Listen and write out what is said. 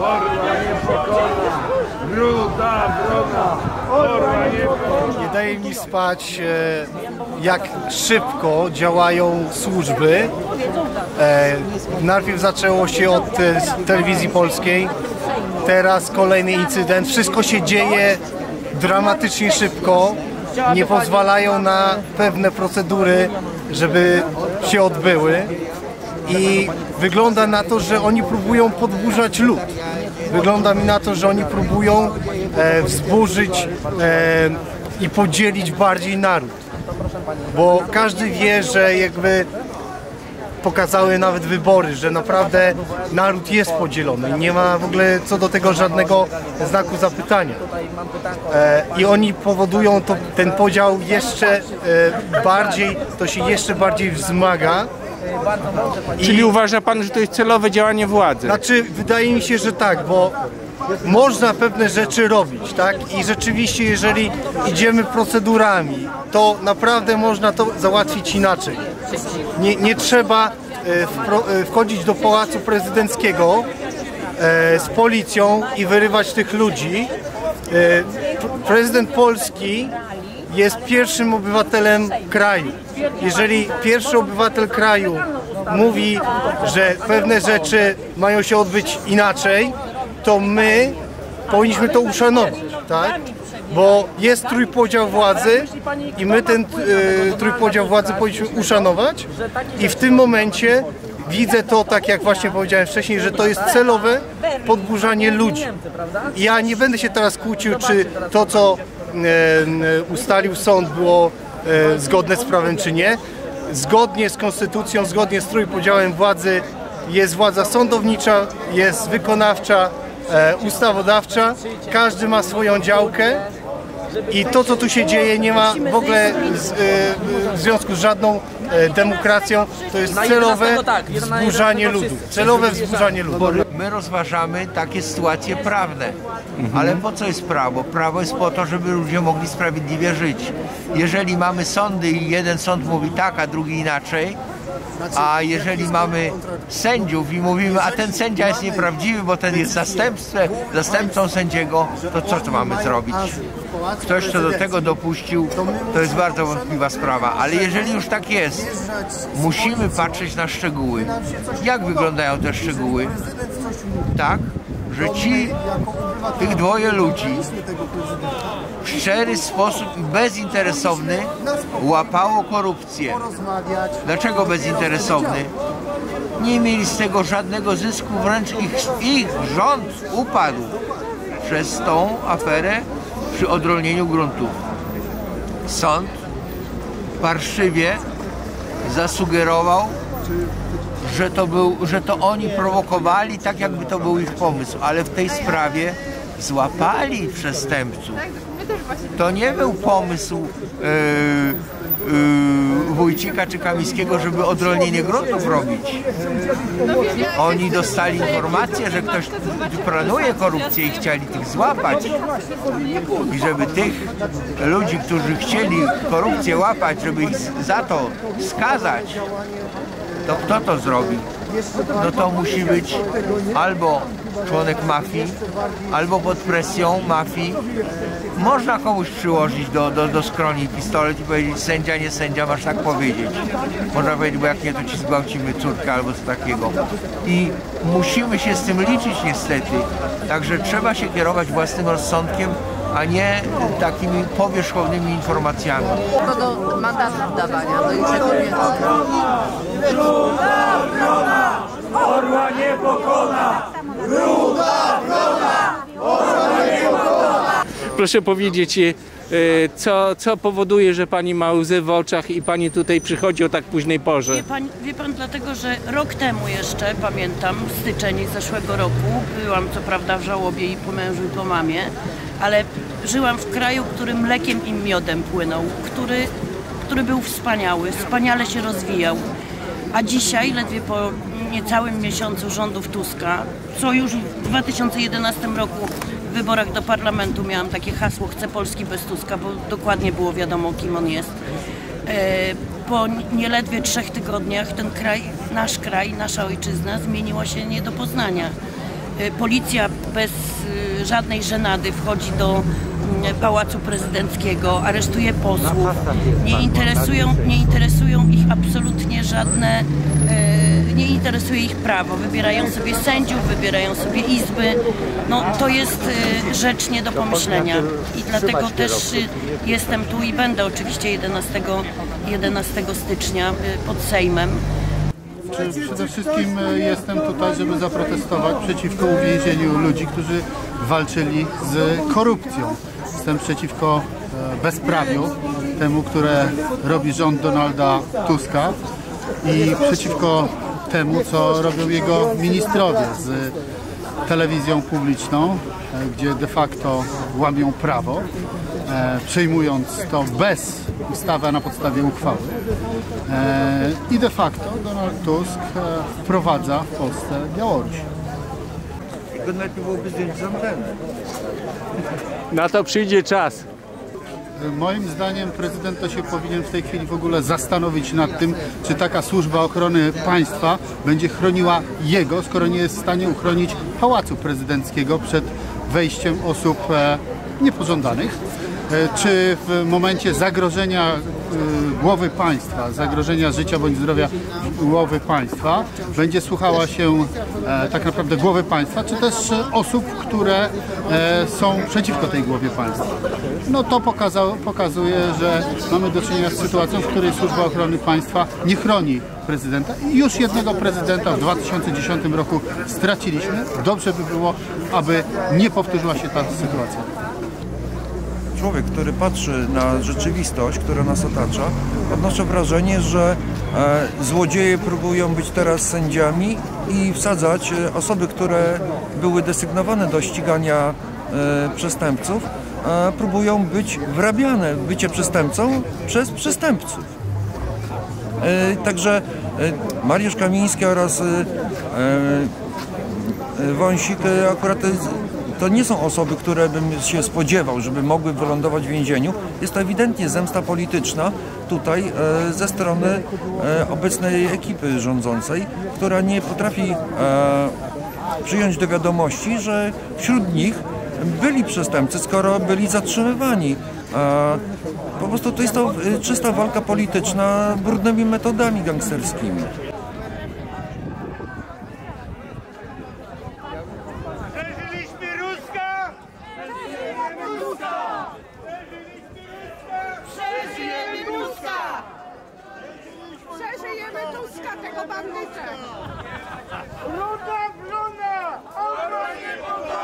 orła nie pokona, ruda wroga, orła nie pokona. Nie daje mi spać, e, jak szybko działają służby. E, Najpierw zaczęło się od e, telewizji polskiej, teraz kolejny incydent. Wszystko się dzieje dramatycznie szybko. Nie pozwalają na pewne procedury, żeby się odbyły. I wygląda na to, że oni próbują podburzać lud. Wygląda mi na to, że oni próbują e, wzburzyć e, i podzielić bardziej naród. Bo każdy wie, że jakby pokazały nawet wybory, że naprawdę naród jest podzielony. Nie ma w ogóle co do tego żadnego znaku zapytania. E, I oni powodują to, ten podział jeszcze e, bardziej, to się jeszcze bardziej wzmaga. Czyli uważa pan, że to jest celowe działanie władzy? Znaczy, wydaje mi się, że tak, bo można pewne rzeczy robić, tak? I rzeczywiście, jeżeli idziemy procedurami, to naprawdę można to załatwić inaczej. Nie, nie trzeba e, e, wchodzić do pałacu prezydenckiego e, z policją i wyrywać tych ludzi. Prezydent Polski jest pierwszym obywatelem kraju. Jeżeli pierwszy obywatel kraju mówi, że pewne rzeczy mają się odbyć inaczej, to my powinniśmy to uszanować, tak? Bo jest trójpodział władzy i my ten y, trójpodział władzy powinniśmy uszanować i w tym momencie widzę to, tak jak właśnie powiedziałem wcześniej, że to jest celowe podburzanie ludzi. Ja nie będę się teraz kłócił, czy to, co e, e, ustalił sąd było zgodne z prawem, czy nie. Zgodnie z konstytucją, zgodnie z trójpodziałem władzy jest władza sądownicza, jest wykonawcza, e, ustawodawcza. Każdy ma swoją działkę. I to, co tu się dzieje, nie ma w ogóle e, w związku z żadną e, demokracją. To jest celowe wzburzanie ludu. Celowe wzburzanie ludu. My rozważamy takie sytuacje prawne. Ale po co jest prawo? Prawo jest po to, żeby ludzie mogli sprawiedliwie żyć. Jeżeli mamy sądy i jeden sąd mówi tak, a drugi inaczej, a jeżeli mamy sędziów i mówimy, a ten sędzia jest nieprawdziwy, bo ten jest zastępstwem, zastępcą sędziego, to co to mamy zrobić? Ktoś, kto do tego dopuścił, to jest bardzo wątpliwa sprawa. Ale jeżeli już tak jest, musimy patrzeć na szczegóły. Jak wyglądają te szczegóły? Tak, że ci, tych dwoje ludzi w szczery sposób i bezinteresowny łapało korupcję. Dlaczego bezinteresowny? Nie mieli z tego żadnego zysku, wręcz ich, ich rząd upadł przez tą aferę przy odrolnieniu gruntów. Sąd parszywie zasugerował, że to, był, że to oni prowokowali, tak jakby to był ich pomysł, ale w tej sprawie złapali przestępców. To nie był pomysł e, e, Wójcika czy Kamińskiego, żeby odrolnienie gruntów robić. Oni dostali informację, że ktoś planuje korupcję i chcieli tych złapać. I żeby tych ludzi, którzy chcieli korupcję łapać, żeby ich za to skazać, to kto to zrobi? No to musi być albo członek mafii, albo pod presją mafii. Można komuś przyłożyć do, do, do skroni pistolet i powiedzieć sędzia, nie sędzia, masz tak powiedzieć. Można powiedzieć, bo jak nie, to ci zgwałcimy córkę albo co takiego. I musimy się z tym liczyć niestety. Także trzeba się kierować własnym rozsądkiem, a nie takimi powierzchownymi informacjami. tylko do mandatów dawania, do niczego więcej. Orła nie pokona! Proszę powiedzieć, e, co, co powoduje, że pani ma łzy w oczach i pani tutaj przychodzi o tak późnej porze? Wie pan, wie pan, dlatego że rok temu jeszcze, pamiętam, styczeń zeszłego roku, byłam co prawda w żałobie i po mężu i po mamie, ale żyłam w kraju, który mlekiem i miodem płynął, który, który był wspaniały, wspaniale się rozwijał. A dzisiaj, ledwie po niecałym miesiącu rządów Tuska, co już w 2011 roku w wyborach do parlamentu miałam takie hasło Chcę Polski bez Tuska, bo dokładnie było wiadomo, kim on jest. E, Po nieledwie trzech tygodniach ten kraj, nasz kraj, nasza ojczyzna zmieniła się nie do poznania. y, policja bez y, żadnej żenady wchodzi do mm, Pałacu Prezydenckiego, aresztuje posłów. Nie interesują, nie interesują ich absolutnie żadne, nie interesuje ich prawo. Wybierają sobie sędziów, wybierają sobie izby. No to jest y, rzecz nie do pomyślenia i dlatego też y, jestem tu i będę oczywiście 11, 11 stycznia y, pod Sejmem. Przede wszystkim jestem tutaj, żeby zaprotestować przeciwko uwięzieniu ludzi, którzy walczyli z korupcją. Jestem przeciwko e, bezprawiu, temu, które robi rząd Donalda Tuska i przeciwko temu, co robią jego ministrowie z telewizją publiczną, e, gdzie de facto łamią prawo, e, przyjmując to bez ustawy, a na podstawie uchwały. E, I de facto Donald Tusk wprowadza w Polsce Białoruś. Tylko najpierw byłoby zdjąć z anteny. Na to przyjdzie czas. Moim zdaniem prezydent to się powinien w tej chwili w ogóle zastanowić nad tym, czy taka służba ochrony państwa będzie chroniła jego, skoro nie jest w stanie uchronić pałacu prezydenckiego przed wejściem osób e, niepożądanych. E, Czy w momencie zagrożenia e, głowy państwa, zagrożenia życia bądź zdrowia głowy państwa, będzie słuchała się e, tak naprawdę głowy państwa, czy też osób, które są przeciwko tej głowie państwa. No to pokazuje, że mamy do czynienia z sytuacją, w której Służba Ochrony Państwa nie chroni prezydenta. Już jednego prezydenta w 2010 roku straciliśmy. Dobrze by było, aby nie powtórzyła się ta sytuacja. Człowiek, który patrzy na rzeczywistość, która nas otacza, odnoszę wrażenie, że e, złodzieje próbują być teraz sędziami i wsadzać e, osoby, które były desygnowane do ścigania e, przestępców, próbują być wrabiane bycie przestępcą przez przestępców. Także Mariusz Kamiński oraz Wąsik akurat to, nie są osoby, które bym się spodziewał, żeby mogły wylądować w więzieniu. Jest to ewidentnie zemsta polityczna tutaj e, ze strony e, obecnej ekipy rządzącej, która nie potrafi e, przyjąć do wiadomości, że wśród nich byli przestępcy, skoro byli zatrzymywani. Po prostu to jest to czysta walka polityczna brudnymi metodami gangsterskimi. tego bandyta! Luda Bluna! Obronie Boga!